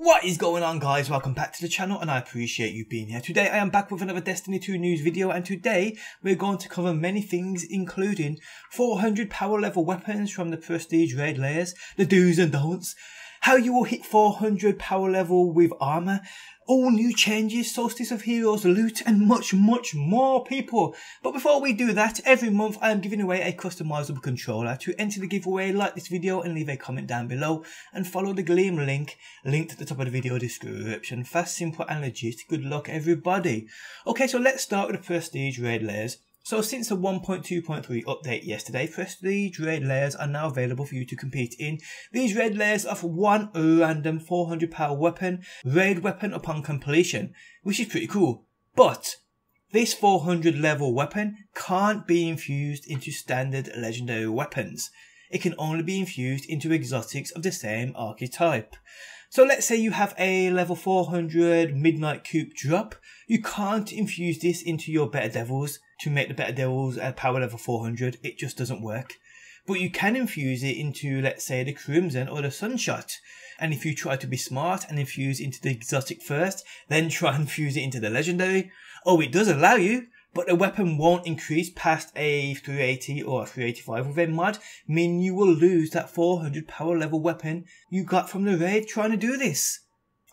What is going on guys? Welcome back to the channel and I appreciate you being here. Today I am back with another Destiny 2 news video and today we're going to cover many things including 400 power level weapons from the prestige raid lairs, the do's and don'ts, how you will hit 400 power level with armor, all new changes, Solstice of Heroes loot, and much, much more people. But before we do that, every month I am giving away a customizable controller. To enter the giveaway, like this video and leave a comment down below, and follow the Gleam link, linked at the top of the video description. Fast, simple, and legit. Good luck, everybody. Okay, so let's start with the Prestige Raid Lairs. So since the 1.2.3 update yesterday, Prestige raid lairs are now available for you to compete in. These raid lairs offer one random 400 power weapon, raid weapon upon completion, which is pretty cool. But this 400 level weapon can't be infused into standard legendary weapons. It can only be infused into exotics of the same archetype. So let's say you have a level 400 Midnight Coup drop. You can't infuse this into your Better Devils to make the Better Devils a power level 400. It just doesn't work. But you can infuse it into, let's say, the Crimson or the Sunshot. And if you try to be smart and infuse into the exotic first, then try and infuse it into the legendary, oh, it does allow you, but the weapon won't increase past a 380 or a 385 with a mod, meaning you will lose that 400 power level weapon you got from the raid trying to do this.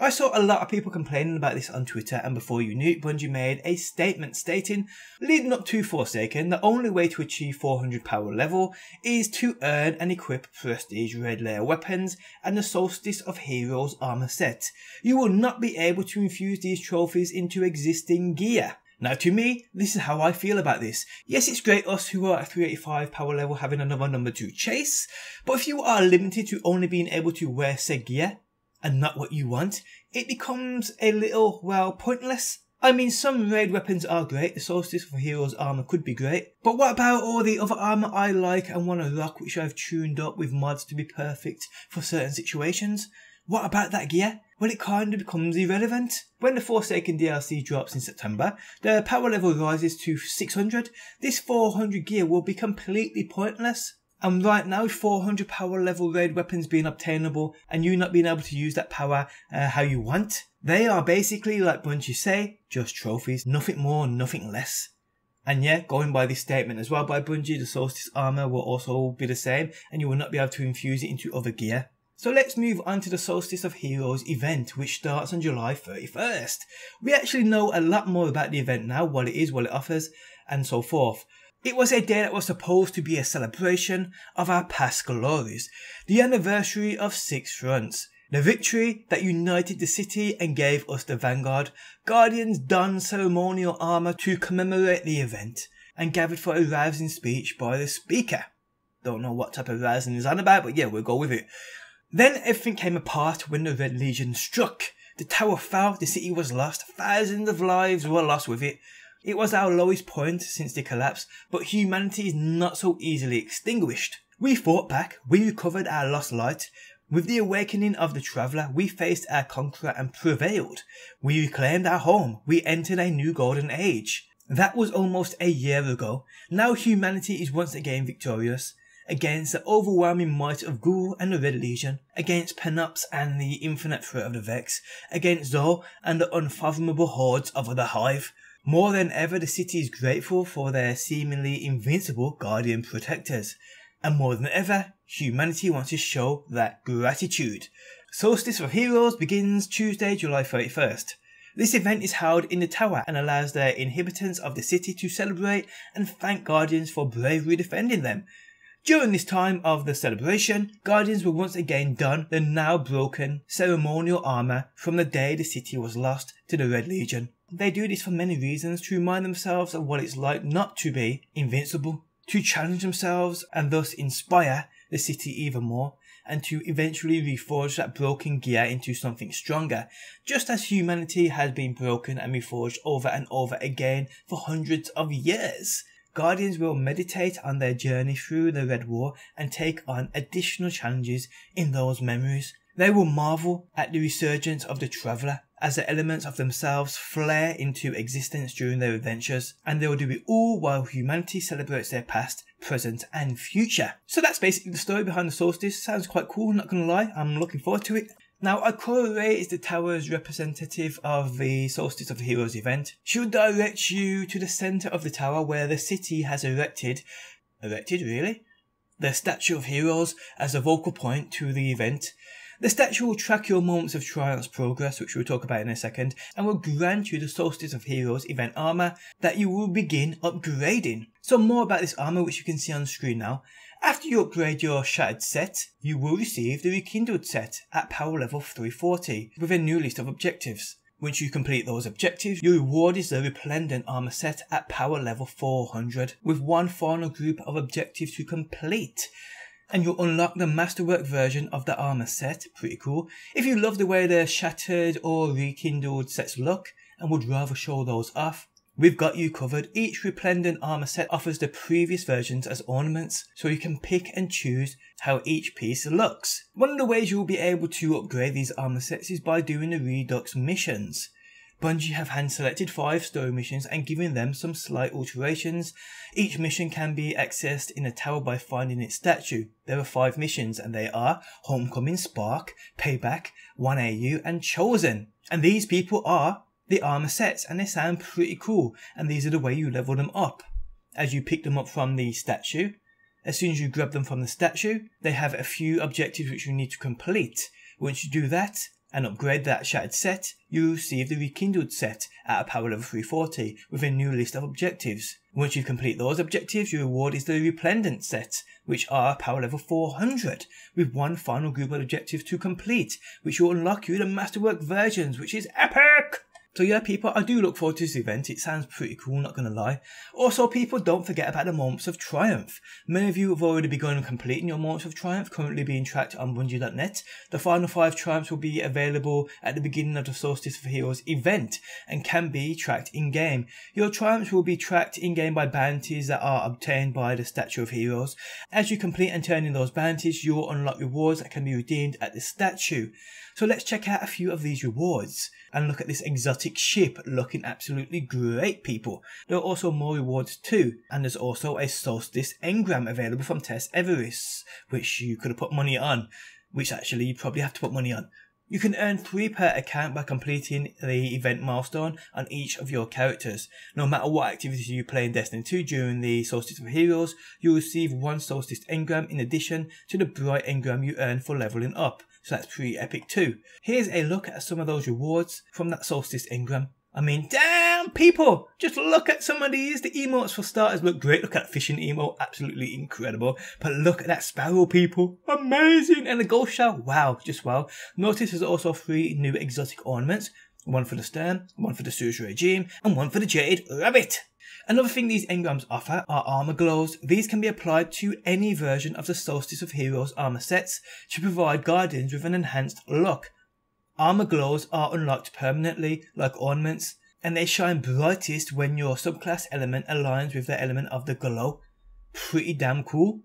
I saw a lot of people complaining about this on Twitter and before you knew it, Bungie made a statement stating, leading up to Forsaken, the only way to achieve 400 power level is to earn and equip prestige raid lair weapons and the Solstice of Heroes armor set. You will not be able to infuse these trophies into existing gear. Now to me, this is how I feel about this. Yes, it's great us who are at 385 power level having another number to chase, but if you are limited to only being able to wear said gear, and not what you want, it becomes a little, well, pointless. I mean, some raid weapons are great, the Solstice for Heroes armor could be great, but what about all the other armor I like and want to rock which I've tuned up with mods to be perfect for certain situations? What about that gear? Well, it kind of becomes irrelevant. When the Forsaken DLC drops in September, the power level rises to 600. This 400 gear will be completely pointless. And right now, 400 power level raid weapons being obtainable and you not being able to use that power uh, how you want, they are basically, like Bungie say, just trophies, nothing more, nothing less. And yeah, going by this statement as well by Bungie, the Solstice armor will also be the same and you will not be able to infuse it into other gear. So let's move on to the Solstice of Heroes event, which starts on July 31st. We actually know a lot more about the event now, what it is, what it offers, and so forth. It was a day that was supposed to be a celebration of our past glories, the anniversary of Six Fronts, the victory that united the city and gave us the Vanguard. Guardians donned ceremonial armor to commemorate the event and gathered for a rousing speech by the speaker. Don't know what type of rousing is on about, but yeah, we'll go with it. Then everything came apart when the Red Legion struck. The tower fell, the city was lost, thousands of lives were lost with it. It was our lowest point since the collapse, but humanity is not so easily extinguished. We fought back, we recovered our lost light. With the awakening of the traveller, we faced our conqueror and prevailed. We reclaimed our home, we entered a new golden age. That was almost a year ago. Now humanity is once again victorious against the overwhelming might of Ghaul and the Red Legion, against Panoptes and the infinite threat of the Vex, against Xol and the unfathomable hordes of the Hive. More than ever, the city is grateful for their seemingly invincible guardian protectors. And more than ever, humanity wants to show that gratitude. Solstice of Heroes begins Tuesday, July 31st. This event is held in the tower and allows the inhabitants of the city to celebrate and thank Guardians for bravely defending them, during this time of the celebration, Guardians will once again don the now broken ceremonial armour from the day the city was lost to the Red Legion. They do this for many reasons to remind themselves of what it's like not to be invincible, to challenge themselves and thus inspire the city even more, and to eventually reforge that broken gear into something stronger, just as humanity has been broken and reforged over and over again for hundreds of years. Guardians will meditate on their journey through the Red War and take on additional challenges in those memories. They will marvel at the resurgence of the Traveller as the elements of themselves flare into existence during their adventures, and they will do it all while humanity celebrates their past, present, and future. So that's basically the story behind the solstice. Sounds quite cool, not gonna lie, I'm looking forward to it. Now, Ikora Rey is the tower's representative of the Solstice of the Heroes event. She'll direct you to the centre of the tower where the city has erected, erected really? The Statue of Heroes as a vocal point to the event. The statue will track your moments of triumph's progress, which we'll talk about in a second, and will grant you the Solstice of Heroes event armor that you will begin upgrading. So more about this armor, which you can see on screen now. After you upgrade your Shattered set, you will receive the Rekindled set at power level 340 with a new list of objectives. Once you complete those objectives, your reward is the Resplendent Armor set at power level 400 with one final group of objectives to complete and you'll unlock the masterwork version of the armor set. Pretty cool. If you love the way the shattered or rekindled sets look and would rather show those off, we've got you covered. Each resplendent armor set offers the previous versions as ornaments, so you can pick and choose how each piece looks. One of the ways you will be able to upgrade these armor sets is by doing the Redux missions. Bungie have hand selected 5 story missions and given them some slight alterations. Each mission can be accessed in a tower by finding its statue. There are 5 missions and they are Homecoming, Spark, Payback, 1AU and Chosen. And these people are the armor sets and they sound pretty cool and these are the way you level them up. As you pick them up from the statue, as soon as you grab them from the statue, they have a few objectives which you need to complete. Once you do that, and upgrade that shattered set, you receive the rekindled set at a power level 340 with a new list of objectives. Once you complete those objectives, your reward is the resplendent set, which are power level 400, with one final group of objectives to complete, which will unlock you the masterwork versions, which is epic! So yeah, people, I do look forward to this event. It sounds pretty cool, not gonna lie. Also, people, don't forget about the Moments of Triumph. Many of you have already begun completing your Moments of Triumph, currently being tracked on Bungie.net. The final five triumphs will be available at the beginning of the Solstice for Heroes event and can be tracked in-game. Your triumphs will be tracked in-game by bounties that are obtained by the Statue of Heroes. As you complete and turn in those bounties, you will unlock rewards that can be redeemed at the statue. So let's check out a few of these rewards and look at this exotic ship looking absolutely great people. There are also more rewards too and there's also a Solstice engram available from Tess Everis which you could have put money on which actually you probably have to put money on. You can earn 3 per account by completing the event milestone on each of your characters. No matter what activities you play in Destiny 2 during the Solstice of Heroes, you'll receive one Solstice engram in addition to the Bright engram you earn for leveling up so that's pretty epic too. Here's a look at some of those rewards from that Solstice engram. I mean, damn people! Just look at some of these. The emotes for starters look great. Look at that fishing emote, absolutely incredible. But look at that sparrow, people. Amazing! And the ghost shell, wow, just wow. Notice there's also three new exotic ornaments. One for the Sturm, one for the SUROS Regime, and one for the jade rabbit. Another thing these engrams offer are armor glows. These can be applied to any version of the Solstice of Heroes armor sets to provide guardians with an enhanced look. Armor glows are unlocked permanently, like ornaments, and they shine brightest when your subclass element aligns with the element of the glow. Pretty damn cool.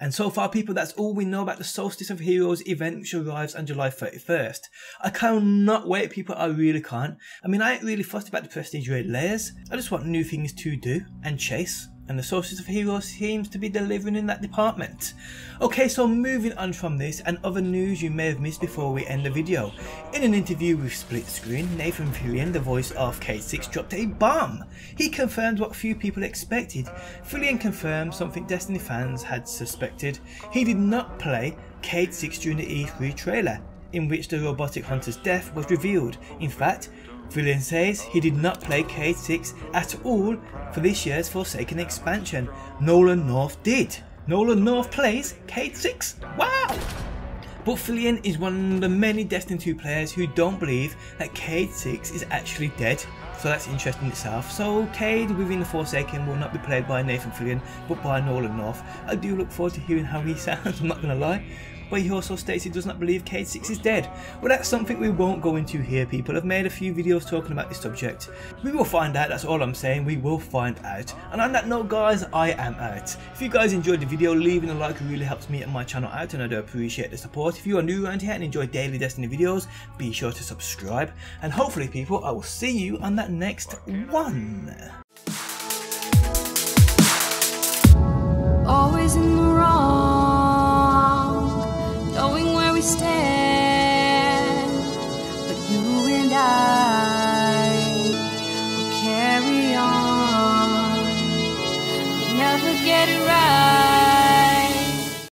And so far, people, that's all we know about the Solstice of Heroes event, which arrives on July 31st. I cannot wait, people, I really can't. I mean, I ain't really fussed about the Prestige Raid lairs. I just want new things to do and chase and the Solstice of Heroes seems to be delivering in that department. Okay, so moving on from this and other news you may have missed before we end the video. In an interview with Split Screen, Nathan Fillion, the voice of Cayde 6, dropped a bomb. He confirmed what few people expected. Fillion confirmed something Destiny fans had suspected. He did not play Cayde 6 during the E3 trailer, in which the robotic hunter's death was revealed. In fact, Fillion says he did not play Cayde 6 at all for this year's Forsaken expansion. Nolan North did. Nolan North plays Cayde 6. Wow! But Fillion is one of the many Destiny 2 players who don't believe that Cayde 6 is actually dead. So that's interesting itself. So Cayde within the Forsaken will not be played by Nathan Fillion, but by Nolan North. I do look forward to hearing how he sounds, I'm not gonna lie but he also states he does not believe Cayde 6 is dead. Well that's something we won't go into here people, I've made a few videos talking about this subject. We will find out, that's all I'm saying, we will find out. And on that note guys, I am out. If you guys enjoyed the video, leaving a like really helps me and my channel out and I do appreciate the support. If you are new around here and enjoy daily Destiny videos, be sure to subscribe. And hopefully people, I will see you on that next one.